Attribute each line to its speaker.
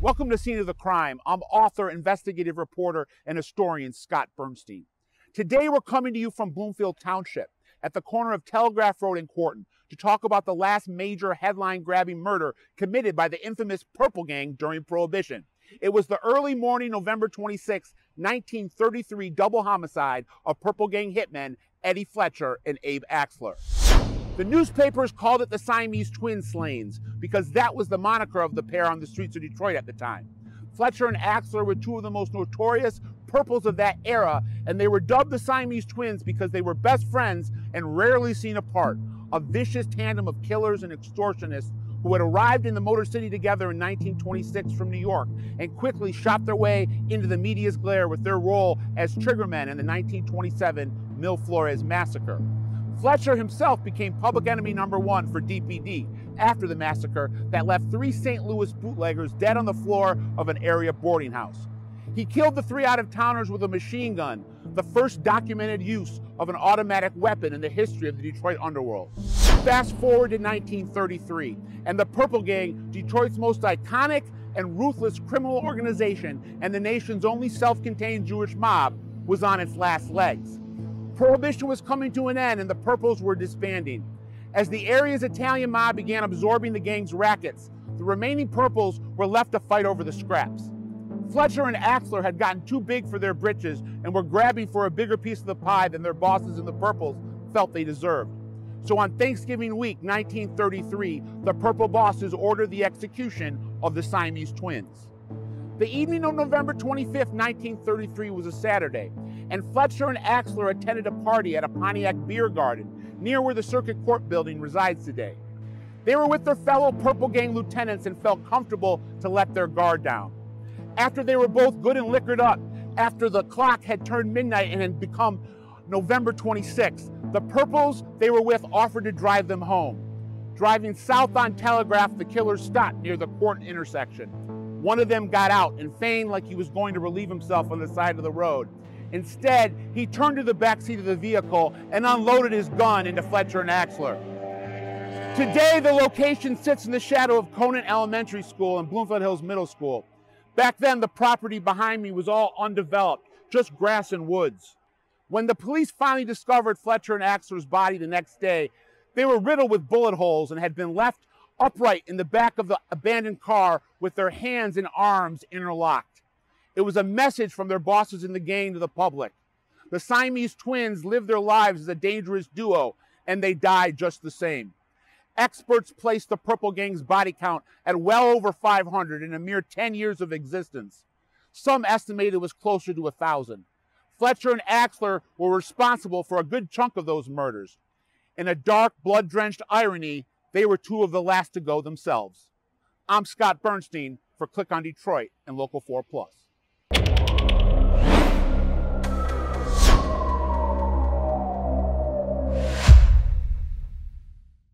Speaker 1: Welcome to Scene of the Crime. I'm author, investigative reporter, and historian Scott Burnstein. Today we're coming to you from Bloomfield Township at the corner of Telegraph Road and Quarton to talk about the last major headline grabbing murder committed by the infamous Purple Gang during Prohibition. It was the early morning, November 26, 1933 double homicide of Purple Gang hitmen Eddie Fletcher and Abe Axler. The newspapers called it the Siamese twin slayings because that was the moniker of the pair on the streets of Detroit at the time. Fletcher and Axler were two of the most notorious purples of that era, and they were dubbed the Siamese twins because they were best friends and rarely seen apart. A vicious tandem of killers and extortionists who had arrived in the Motor City together in 1926 from New York and quickly shot their way into the media's glare with their role as triggermen in the 1927 Milaflores massacre. Fletcher himself became public enemy number one for DPD after the massacre that left three St. Louis bootleggers dead on the floor of an area boarding house. He killed the three out of towners with a machine gun, the first documented use of an automatic weapon in the history of the Detroit underworld. Fast forward to 1933, and the Purple Gang, Detroit's most iconic and ruthless criminal organization and the nation's only self contained Jewish mob, was on its last legs. Prohibition was coming to an end and the Purples were disbanding. As the area's Italian mob began absorbing the gang's rackets, the remaining Purples were left to fight over the scraps. Fletcher and Axler had gotten too big for their britches and were grabbing for a bigger piece of the pie than their bosses in the Purples felt they deserved. So on Thanksgiving week 1933, the Purple bosses ordered the execution of the Siamese twins. The evening of November 25, 1933 was a Saturday, and Fletcher and Axler attended a party at a Pontiac beer garden near where the Circuit Court building resides today. They were with their fellow Purple Gang lieutenants and felt comfortable to let their guard down. After they were both good and liquored up, after the clock had turned midnight and had become November 26, the Purples they were with offered to drive them home. Driving south on Telegraph, the killers stopped near the court intersection. One of them got out and feigned like he was going to relieve himself on the side of the road. Instead, he turned to the back seat of the vehicle and unloaded his gun into Fletcher and Axler. Today, the location sits in the shadow of Conant Elementary School and Bloomfield Hills Middle School. Back then, the property behind me was all undeveloped, just grass and woods. When the police finally discovered Fletcher and Axler's body the next day, they were riddled with bullet holes and had been left upright in the back of the abandoned car with their hands and arms interlocked. It was a message from their bosses in the gang to the public. The Siamese twins lived their lives as a dangerous duo, and they died just the same. Experts placed the Purple Gang's body count at well over 500 in a mere 10 years of existence. Some estimate it was closer to a 1,000. Fletcher and Axler were responsible for a good chunk of those murders. In a dark, blood drenched irony, they were two of the last to go themselves. I'm Scott Burnstein for Click on Detroit and Local 4 Plus.